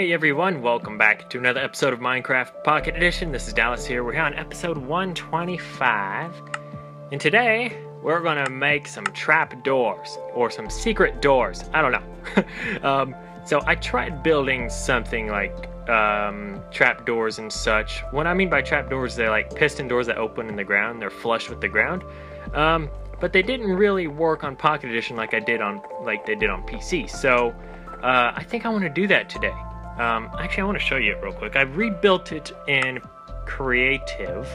Hey everyone, welcome back to another episode of Minecraft Pocket Edition. This is Dallas here. We're here on episode 125. And today, we're gonna make some trap doors or some secret doors. I don't know. um, so I tried building something like um, trap doors and such. What I mean by trap doors, they're like piston doors that open in the ground. They're flush with the ground. Um, but they didn't really work on Pocket Edition like I did on like they did on PC. So uh, I think I want to do that today. Um, actually, I want to show you it real quick. I rebuilt it in Creative.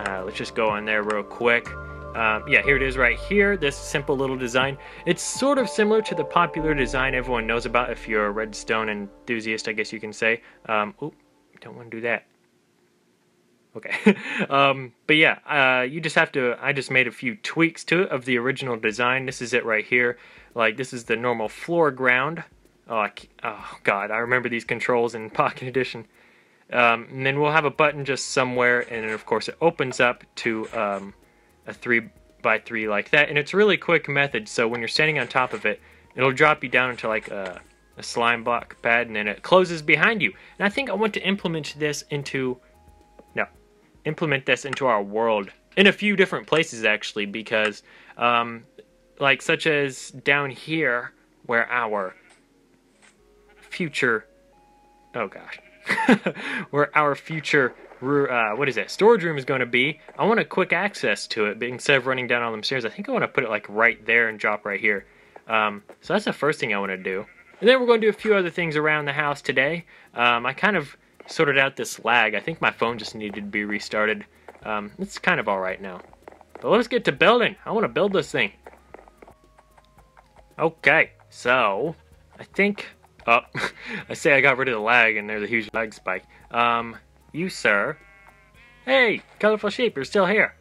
Uh, let's just go on there real quick. Um, yeah, here it is right here, this simple little design. It's sort of similar to the popular design everyone knows about if you're a redstone enthusiast, I guess you can say. Um, oh, don't want to do that. Okay. um, but yeah, uh, you just have to, I just made a few tweaks to it of the original design. This is it right here. Like, this is the normal floor ground. Oh, oh God, I remember these controls in Pocket Edition. Um, and then we'll have a button just somewhere, and of course it opens up to um, a three by three like that. And it's a really quick method. So when you're standing on top of it, it'll drop you down into like a, a slime block pad, and then it closes behind you. And I think I want to implement this into no, implement this into our world in a few different places actually, because um, like such as down here where our future oh gosh where our future uh, what is that, storage room is going to be I want a quick access to it but instead of running down all them stairs I think I want to put it like right there and drop right here. Um, so that's the first thing I want to do. And then we're going to do a few other things around the house today. Um, I kind of sorted out this lag. I think my phone just needed to be restarted. Um, it's kind of alright now. But let's get to building. I want to build this thing. Okay so I think Oh, I say I got rid of the lag and there's a huge lag spike. Um, you, sir. Hey, colorful sheep, you're still here.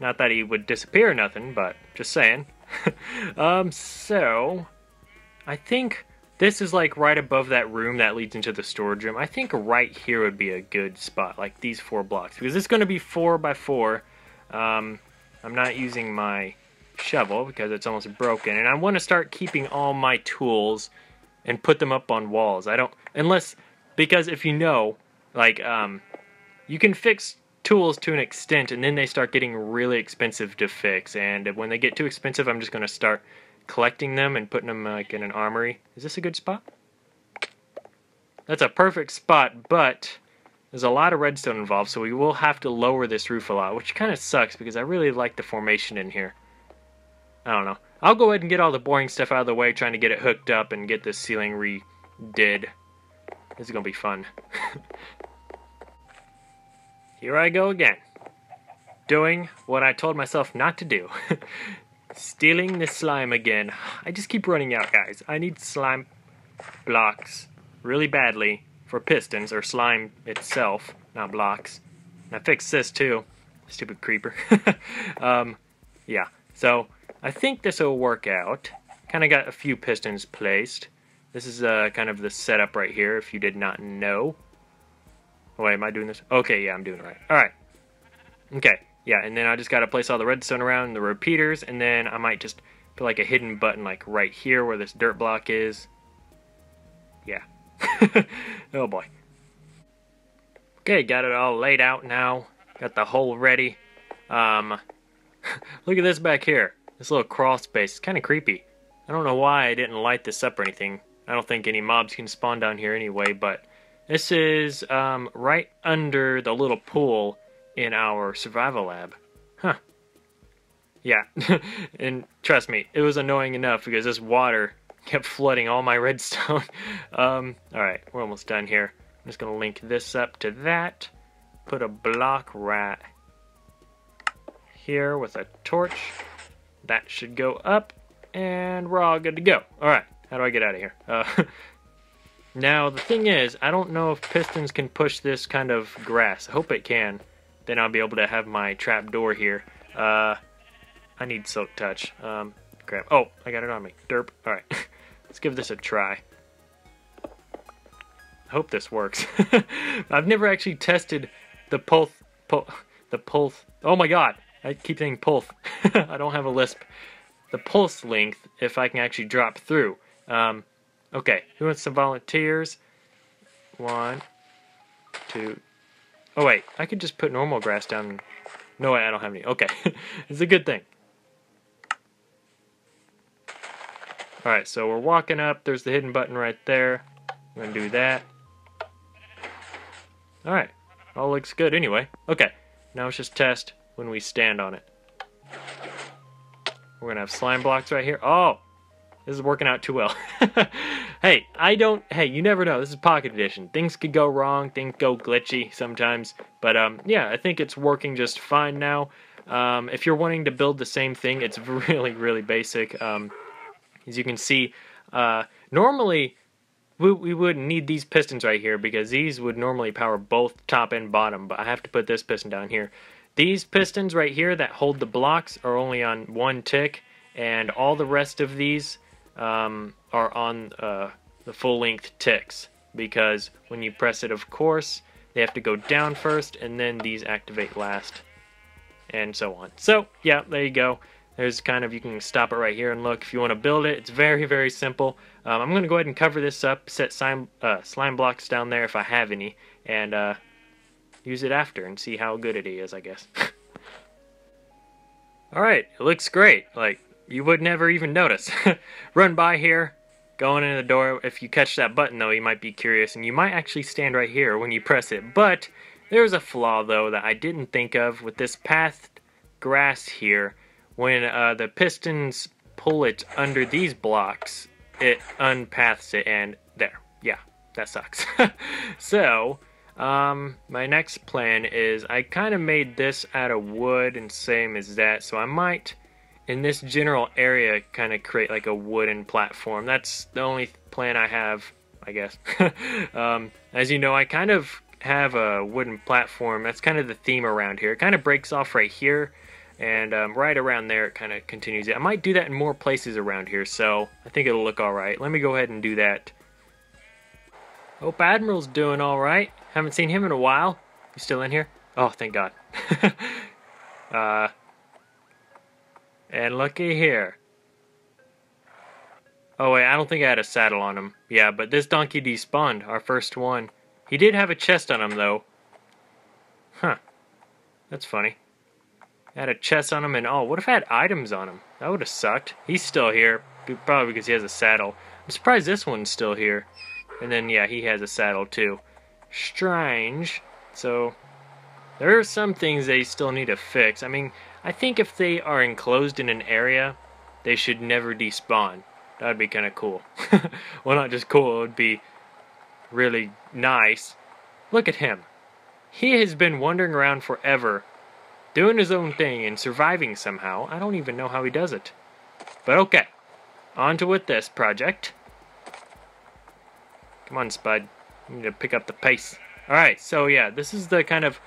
Not that he would disappear or nothing, but just saying. um, so, I think this is like right above that room that leads into the storage room. I think right here would be a good spot, like these four blocks, because it's going to be four by four. Um, I'm not using my shovel because it's almost broken, and I want to start keeping all my tools and put them up on walls. I don't unless because if you know, like um, you can fix tools to an extent, and then they start getting really expensive to fix. And when they get too expensive, I'm just going to start collecting them and putting them like in an armory. Is this a good spot? That's a perfect spot, but there's a lot of redstone involved, so we will have to lower this roof a lot, which kind of sucks because I really like the formation in here. I don't know. I'll go ahead and get all the boring stuff out of the way, trying to get it hooked up and get this ceiling redid. This is going to be fun. Here I go again. Doing what I told myself not to do. Stealing the slime again. I just keep running out, guys. I need slime blocks really badly for pistons, or slime itself, not blocks. And I fixed this too. Stupid creeper. um, yeah, so I think this will work out. Kind of got a few pistons placed. This is uh, kind of the setup right here, if you did not know. Oh, wait, am I doing this? Okay, yeah, I'm doing it right. Alright. Okay, yeah, and then I just got to place all the redstone around the repeaters, and then I might just put like a hidden button like right here where this dirt block is. Yeah. oh boy. Okay, got it all laid out now. Got the hole ready. Um, look at this back here. This little crawl space is kind of creepy. I don't know why I didn't light this up or anything. I don't think any mobs can spawn down here anyway, but this is um, right under the little pool in our survival lab. Huh. Yeah, and trust me, it was annoying enough because this water kept flooding all my redstone. um, Alright, we're almost done here. I'm just going to link this up to that. Put a block rat here with a torch. That should go up, and we're all good to go. Alright, how do I get out of here? Uh, now, the thing is, I don't know if pistons can push this kind of grass. I hope it can. Then I'll be able to have my trap door here. Uh, I need silk touch. Um, crap. Oh, I got it on me. Derp. Alright, let's give this a try. I hope this works. I've never actually tested the pulse, pul the pulse. Oh my god, I keep saying pulse. I don't have a lisp. The pulse length, if I can actually drop through. Um, okay, who wants some volunteers? One, two. Oh wait, I could just put normal grass down. No, I don't have any. Okay, it's a good thing. Alright, so we're walking up. There's the hidden button right there. I'm to do that. Alright, all looks good anyway. Okay, now let's just test when we stand on it. We're going to have slime blocks right here. Oh, this is working out too well. hey, I don't. Hey, you never know. This is Pocket Edition. Things could go wrong. Things go glitchy sometimes. But um, yeah, I think it's working just fine now. Um, if you're wanting to build the same thing, it's really, really basic. Um, as you can see, uh, normally we, we would need these pistons right here because these would normally power both top and bottom, but I have to put this piston down here. These pistons right here that hold the blocks are only on one tick, and all the rest of these um, are on uh, the full length ticks because when you press it, of course, they have to go down first, and then these activate last, and so on. So, yeah, there you go. There's kind of, you can stop it right here and look if you want to build it. It's very, very simple. Um, I'm going to go ahead and cover this up, set slime, uh, slime blocks down there if I have any, and uh, use it after and see how good it is, I guess. Alright, it looks great. Like, you would never even notice. Run by here, going in the door. If you catch that button, though, you might be curious, and you might actually stand right here when you press it. But there's a flaw, though, that I didn't think of with this path grass here when uh, the pistons pull it under these blocks, it unpaths it, and there. Yeah, that sucks. so, um, my next plan is I kind of made this out of wood and same as that, so I might, in this general area, kind of create like a wooden platform. That's the only plan I have, I guess. um, as you know, I kind of have a wooden platform. That's kind of the theme around here. It kind of breaks off right here and um, right around there it kind of continues. I might do that in more places around here, so I think it'll look alright. Let me go ahead and do that. Hope Admiral's doing alright. Haven't seen him in a while. You still in here? Oh, thank God. uh, and looky here. Oh wait, I don't think I had a saddle on him. Yeah, but this donkey despawned, our first one. He did have a chest on him though. Huh. That's funny. Had a chest on him, and oh, what if I had items on him? That would have sucked. He's still here, probably because he has a saddle. I'm surprised this one's still here. And then, yeah, he has a saddle too. Strange. So, there are some things they still need to fix. I mean, I think if they are enclosed in an area, they should never despawn. That'd be kind of cool. well, not just cool, it would be really nice. Look at him. He has been wandering around forever doing his own thing and surviving somehow. I don't even know how he does it. But okay, on to with this project. Come on, Spud. You need to pick up the pace. Alright, so yeah, this is the kind of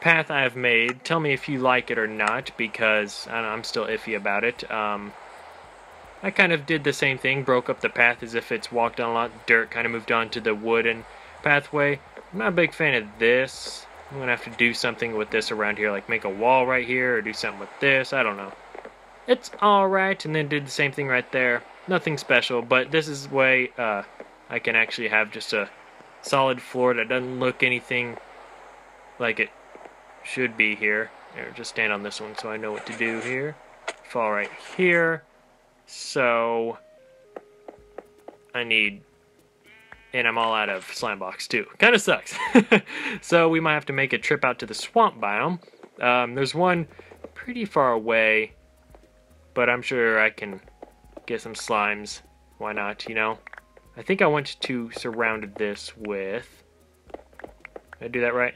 path I've made. Tell me if you like it or not, because I am still iffy about it. Um, I kind of did the same thing, broke up the path as if it's walked on a lot of dirt, kind of moved on to the wooden pathway. I'm not a big fan of this. I'm gonna have to do something with this around here, like make a wall right here, or do something with this, I don't know. It's alright, and then did the same thing right there. Nothing special, but this is way uh, I can actually have just a solid floor that doesn't look anything like it should be here. Here, just stand on this one so I know what to do here. Fall right here. So, I need and I'm all out of slime blocks too. Kind of sucks. so we might have to make a trip out to the swamp biome. Um, there's one pretty far away, but I'm sure I can get some slimes. Why not, you know? I think I want to surround this with... Did I do that right?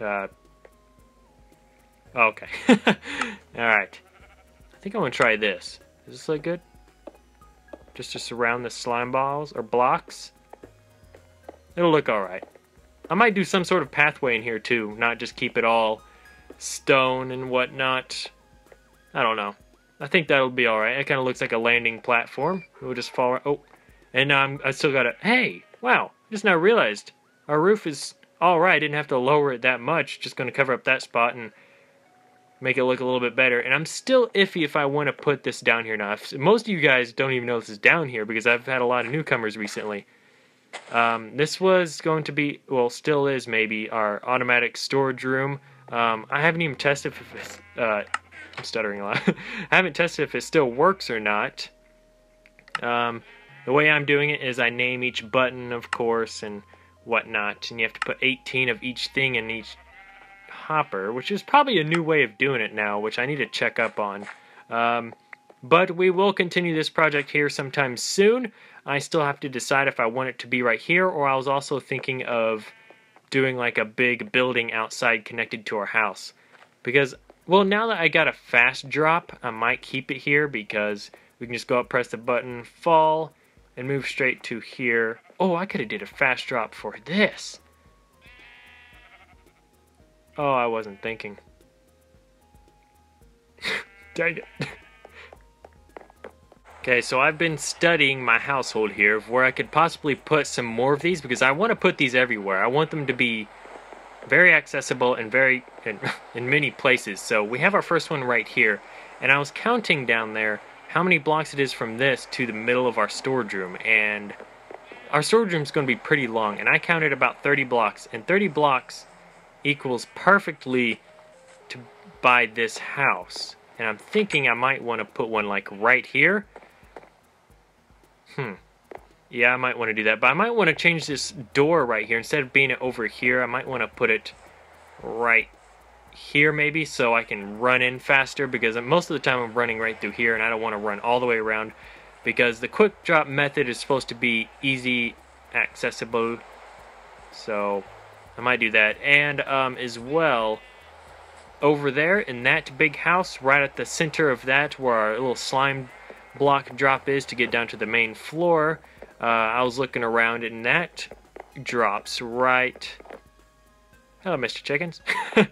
Uh, okay. Alright. I think I want to try this. Does this look good? just to surround the slime balls or blocks. It'll look alright. I might do some sort of pathway in here too, not just keep it all stone and whatnot. I don't know. I think that'll be alright. It kind of looks like a landing platform. We'll just fall right. Oh, and now I'm, I still got to. Hey, wow! Just now realized our roof is alright. Didn't have to lower it that much. Just going to cover up that spot and make it look a little bit better. And I'm still iffy if I want to put this down here now. Most of you guys don't even know this is down here because I've had a lot of newcomers recently. Um, this was going to be, well, still is maybe, our automatic storage room. Um, I haven't even tested if it's, uh, I'm stuttering a lot. I haven't tested if it still works or not. Um, the way I'm doing it is I name each button, of course, and whatnot, and you have to put 18 of each thing in each hopper, which is probably a new way of doing it now, which I need to check up on. Um, but we will continue this project here sometime soon. I still have to decide if I want it to be right here, or I was also thinking of doing like a big building outside connected to our house. Because, well, now that I got a fast drop, I might keep it here because we can just go up, press the button, fall, and move straight to here. Oh, I could have did a fast drop for this. Oh, I wasn't thinking. Dang it. Okay, so I've been studying my household here of where I could possibly put some more of these because I want to put these everywhere. I want them to be very accessible and very in, in many places. So we have our first one right here, and I was counting down there how many blocks it is from this to the middle of our storage room, and our storage room is going to be pretty long, and I counted about 30 blocks, and 30 blocks equals perfectly to buy this house. And I'm thinking I might want to put one like right here Hmm. Yeah, I might want to do that. But I might want to change this door right here. Instead of being over here, I might want to put it right here maybe so I can run in faster because most of the time I'm running right through here and I don't want to run all the way around because the quick drop method is supposed to be easy accessible so I might do that and um, as well over there in that big house right at the center of that where our little slime block drop is to get down to the main floor. Uh, I was looking around and that drops right... Hello, Mr. Chickens.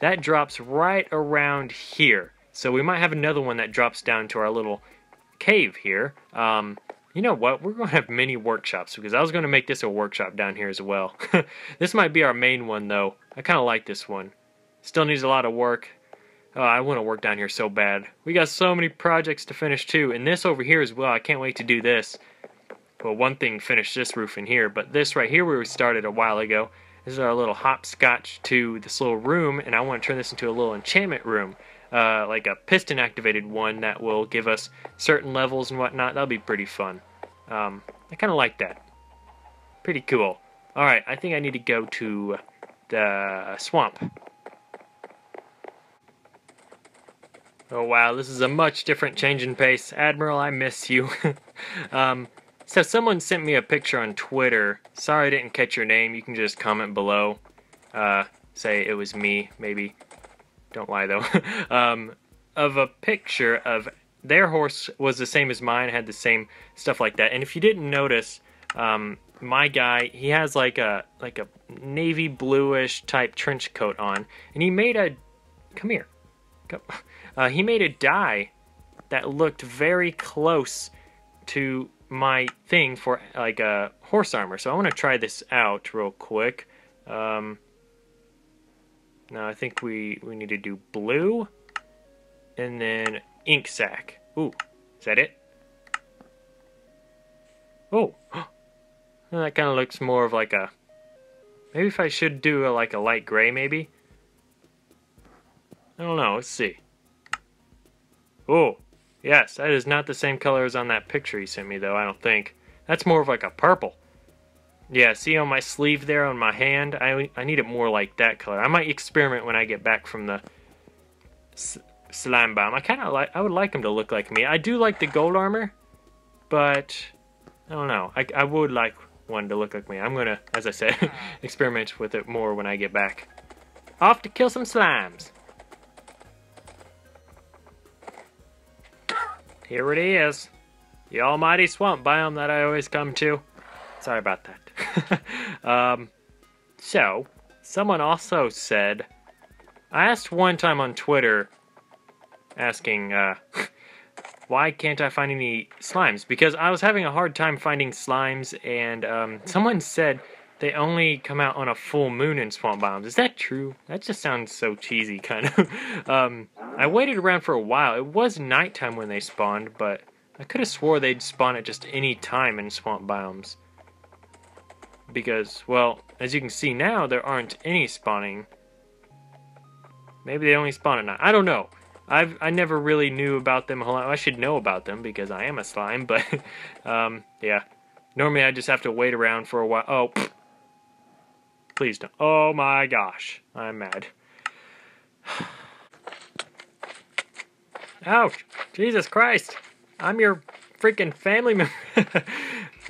that drops right around here. So we might have another one that drops down to our little cave here. Um, you know what? We're going to have many workshops because I was going to make this a workshop down here as well. this might be our main one, though. I kind of like this one. Still needs a lot of work. Oh, I want to work down here so bad. We got so many projects to finish too, and this over here as well. I can't wait to do this. Well, one thing finished this roof in here, but this right here where we started a while ago, this is our little hopscotch to this little room, and I want to turn this into a little enchantment room. Uh, like a piston activated one that will give us certain levels and whatnot. That'll be pretty fun. Um, I kind of like that. Pretty cool. Alright, I think I need to go to the swamp. Oh wow, this is a much different change in pace. Admiral, I miss you. um, so someone sent me a picture on Twitter. Sorry I didn't catch your name. You can just comment below. Uh, say it was me, maybe. Don't lie though. um, of a picture of their horse was the same as mine, had the same stuff like that. And if you didn't notice, um, my guy, he has like a like a navy bluish type trench coat on, and he made a. Come here. Go. Uh, he made a die that looked very close to my thing for like a horse armor. So I want to try this out real quick. Um, now I think we, we need to do blue and then ink sac. Ooh, is that it? Oh, that kind of looks more of like a, maybe if I should do a, like a light gray maybe? I don't know, let's see. Oh, yes, that is not the same color as on that picture he sent me, though, I don't think. That's more of like a purple. Yeah, see on my sleeve there on my hand? I, I need it more like that color. I might experiment when I get back from the slime bomb. I kind of like, I would like him to look like me. I do like the gold armor, but I don't know. I, I would like one to look like me. I'm gonna, as I said, experiment with it more when I get back. Off to kill some slimes. Here it is. The almighty swamp biome that I always come to. Sorry about that. um, so, someone also said, I asked one time on Twitter, asking, uh, why can't I find any slimes? Because I was having a hard time finding slimes, and um, someone said they only come out on a full moon in swamp biomes. Is that true? That just sounds so cheesy, kind of. um, I waited around for a while. It was nighttime when they spawned, but I could have swore they'd spawn at just any time in swamp biomes. Because, well, as you can see now, there aren't any spawning. Maybe they only spawn at night. I don't know. I've I never really knew about them a whole lot. I should know about them because I am a slime, but um, yeah. Normally I just have to wait around for a while. Oh, pfft. Please don't. Oh my gosh, I'm mad. Ouch! Jesus Christ! I'm your freaking family member.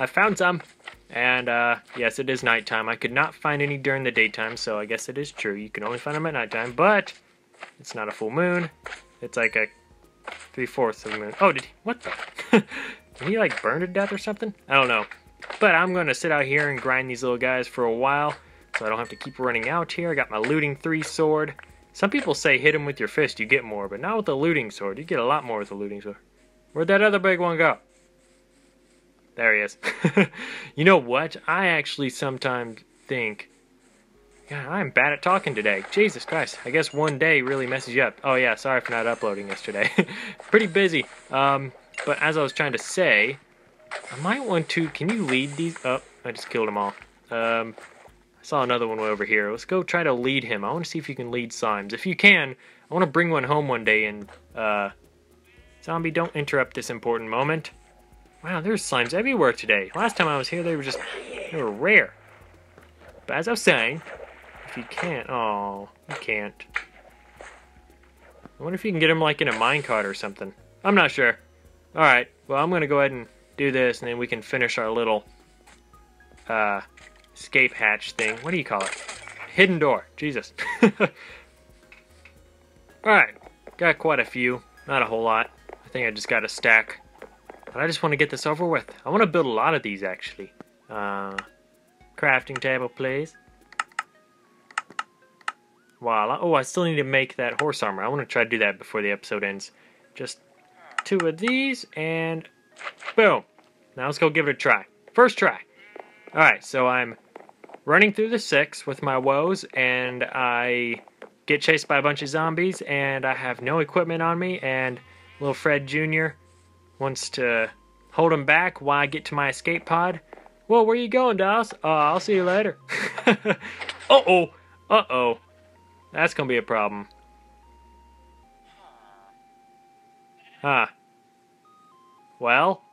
I found some. And, uh, yes, it is nighttime. I could not find any during the daytime, so I guess it is true. You can only find them at nighttime, but it's not a full moon. It's like a three-fourths of a moon. Oh, did he? What the? did he, like, burn to death or something? I don't know. But I'm going to sit out here and grind these little guys for a while, so I don't have to keep running out here. I got my looting three sword. Some people say hit him with your fist, you get more, but not with the looting sword. You get a lot more with the looting sword. Where'd that other big one go? There he is. you know what? I actually sometimes think, God, I'm bad at talking today. Jesus Christ. I guess one day really messes you up. Oh yeah, sorry for not uploading yesterday. Pretty busy. Um, but as I was trying to say, I might want to, can you lead these? Oh, I just killed them all. Um, saw another one over here. Let's go try to lead him. I want to see if you can lead Slimes. If you can, I want to bring one home one day and, uh, Zombie, don't interrupt this important moment. Wow, there's slimes everywhere today. Last time I was here, they were just, they were rare. But as I was saying, if you can't, oh, you can't. I wonder if you can get them like in a minecart or something. I'm not sure. Alright, well I'm going to go ahead and do this and then we can finish our little, uh, escape hatch thing. What do you call it? Hidden door. Jesus. Alright, got quite a few. Not a whole lot. I think I just got a stack. But I just want to get this over with. I want to build a lot of these, actually. Uh, crafting table, please. Voila. Oh, I still need to make that horse armor. I want to try to do that before the episode ends. Just two of these, and boom. Now let's go give it a try. First try. Alright, so I'm running through the six with my woes, and I get chased by a bunch of zombies, and I have no equipment on me, and little Fred Jr wants to hold him back while I get to my escape pod. Well, where you going, Dallas? Uh, I'll see you later. Uh-oh. Uh-oh. That's gonna be a problem. Huh. Well,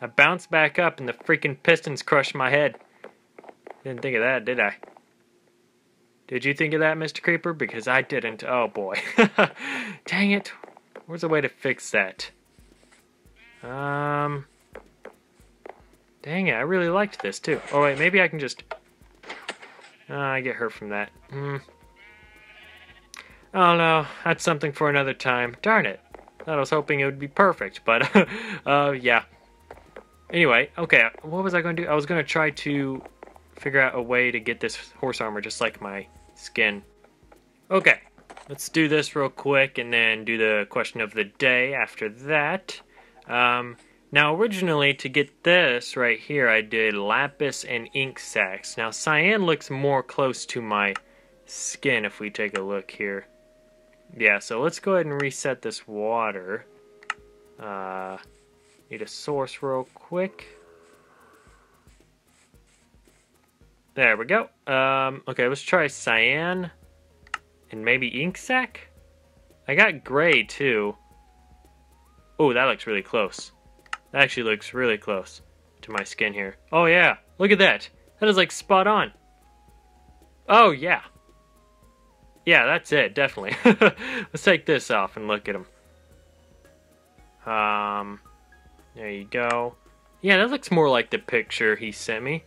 I bounced back up and the freaking pistons crushed my head. Didn't think of that, did I? Did you think of that, Mr. Creeper? Because I didn't. Oh boy. Dang it. Where's a way to fix that? Um, dang it, I really liked this too. Oh wait, maybe I can just, uh, I get hurt from that. Hmm. Oh no, that's something for another time. Darn it. I was hoping it would be perfect, but, uh, yeah. Anyway, okay, what was I going to do? I was going to try to figure out a way to get this horse armor just like my skin. Okay, let's do this real quick and then do the question of the day after that. Um, now, originally, to get this right here, I did lapis and ink sacs. Now, cyan looks more close to my skin if we take a look here. Yeah, so let's go ahead and reset this water. Uh, need a source real quick. There we go. Um, okay, let's try cyan and maybe ink sac. I got gray too. Oh, that looks really close. That actually looks really close to my skin here. Oh yeah, look at that. That is like spot on. Oh yeah. Yeah, that's it, definitely. Let's take this off and look at him. Um, there you go. Yeah, that looks more like the picture he sent me.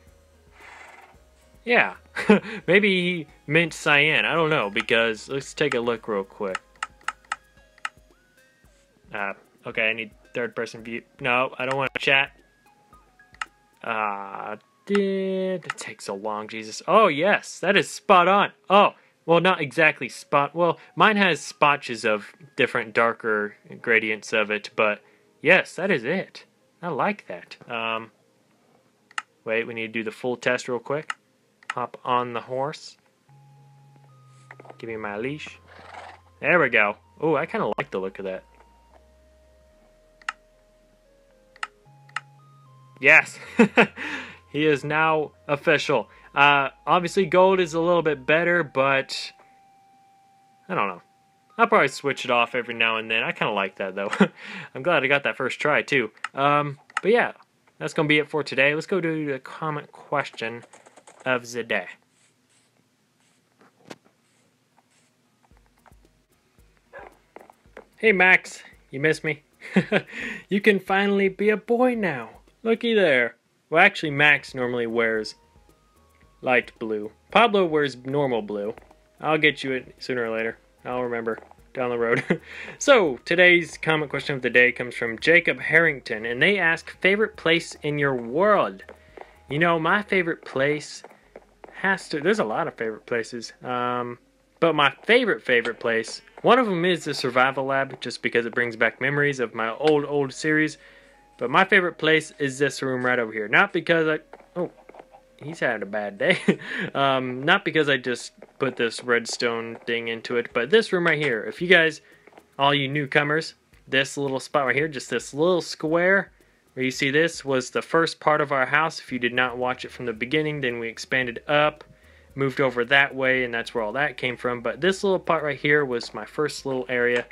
Yeah, maybe he meant cyan. I don't know because let's take a look real quick. Uh, Okay, I need third person view. No, I don't want to chat. Uh, did it take so long, Jesus? Oh yes, that is spot on. Oh, well, not exactly spot. Well, mine has spotches of different darker gradients of it, but yes, that is it. I like that. Um, wait, we need to do the full test real quick. Hop on the horse. Give me my leash. There we go. Oh, I kind of like the look of that. Yes, he is now official. Uh, obviously, gold is a little bit better, but I don't know. I'll probably switch it off every now and then. I kind of like that though. I'm glad I got that first try too. Um, but yeah, that's gonna be it for today. Let's go to the comment question of the day. Hey Max, you miss me? you can finally be a boy now. Looky there. Well, actually, Max normally wears light blue. Pablo wears normal blue. I'll get you it sooner or later. I'll remember down the road. so, today's comment question of the day comes from Jacob Harrington, and they ask favorite place in your world. You know, my favorite place has to. There's a lot of favorite places. Um, but my favorite favorite place, one of them is the Survival Lab, just because it brings back memories of my old old series. But my favorite place is this room right over here. Not because I. Oh, he's had a bad day. um, not because I just put this redstone thing into it, but this room right here. If you guys, all you newcomers, this little spot right here, just this little square you see this was the first part of our house. If you did not watch it from the beginning, then we expanded up, moved over that way, and that's where all that came from. But this little part right here was my first little area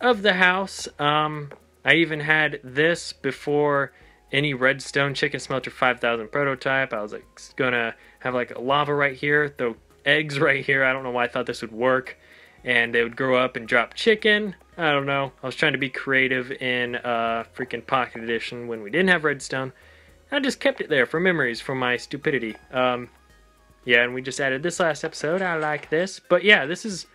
of the house. Um, I even had this before any redstone chicken smelter 5000 prototype. I was like gonna have like a lava right here, throw eggs right here. I don't know why I thought this would work. And they would grow up and drop chicken. I don't know. I was trying to be creative in uh, freaking Pocket Edition when we didn't have redstone. I just kept it there for memories for my stupidity. Um, yeah, and we just added this last episode. I like this. But yeah, this is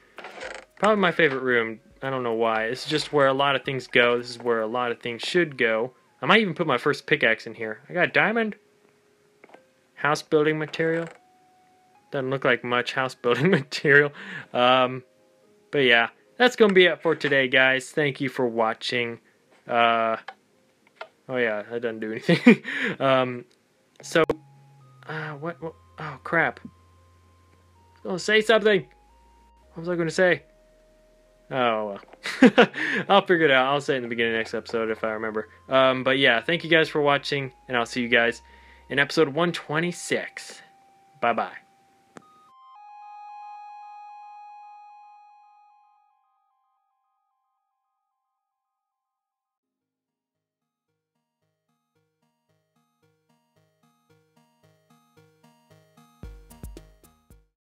probably my favorite room. I don't know why. It's just where a lot of things go. This is where a lot of things should go. I might even put my first pickaxe in here. I got diamond. House building material. Doesn't look like much house building material. Um, but yeah, that's going to be it for today, guys. Thank you for watching. Uh, oh yeah, that doesn't do anything. um, so, uh, what, what? Oh crap! I was say something. What was I going to say? Oh well. I'll figure it out. I'll say it in the beginning of next episode if I remember. Um, but yeah, thank you guys for watching, and I'll see you guys in episode 126. Bye bye.